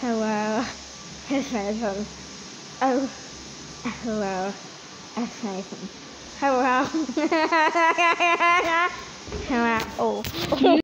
Hello. Hello. Oh. Hello. Hello. Hello. Hello. Oh.